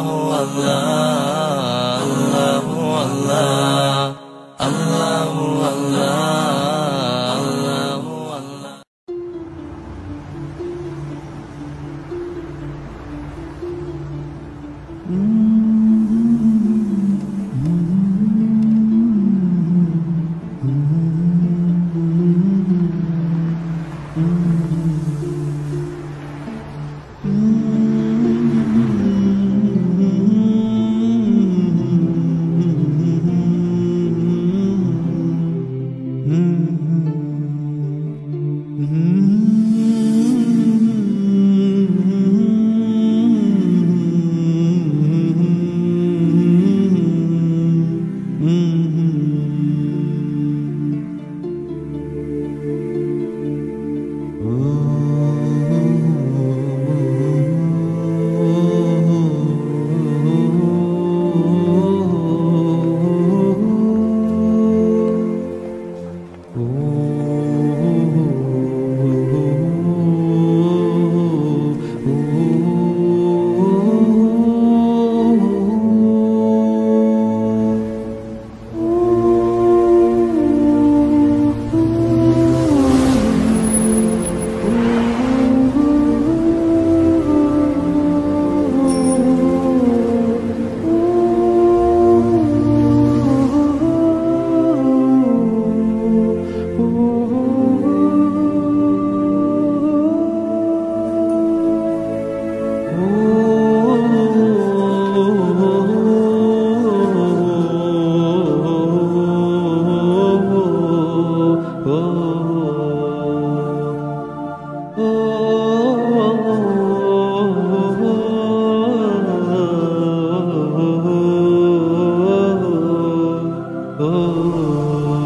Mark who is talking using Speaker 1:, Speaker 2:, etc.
Speaker 1: الله. والله Ooh.